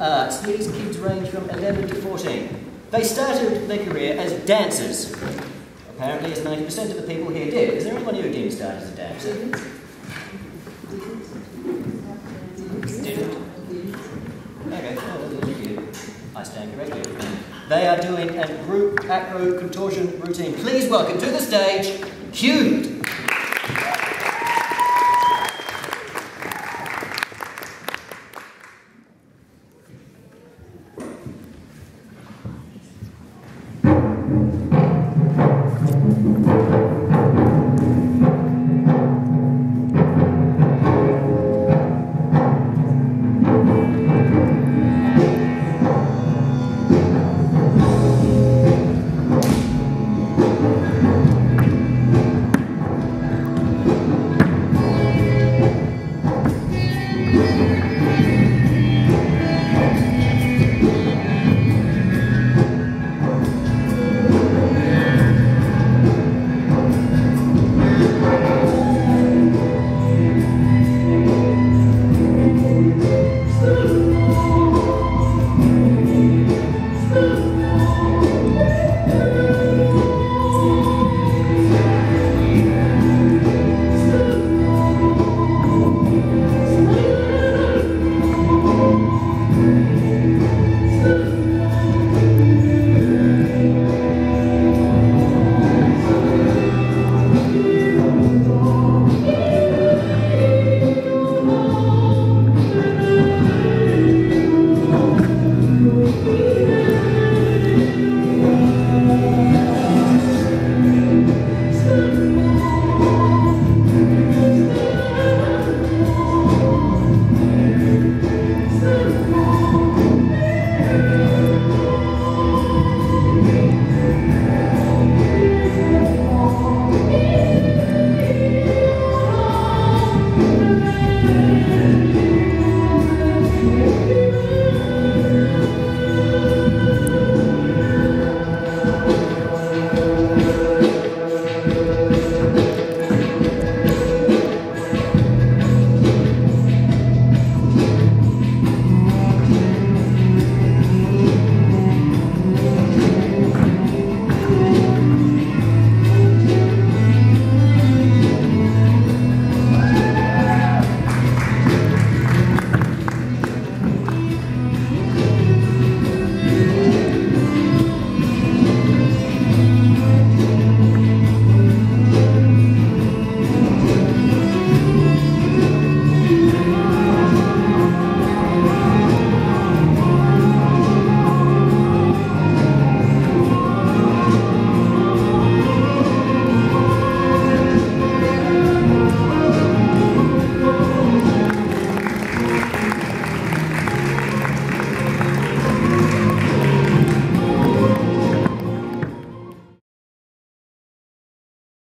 arts. These kids range from 11 to 14. They started their career as dancers. Apparently, as 90% of the people here did. Is there anyone who didn't start as a dancer? Okay. I stand corrected. They are doing a group acro contortion routine. Please welcome to the stage, Hugh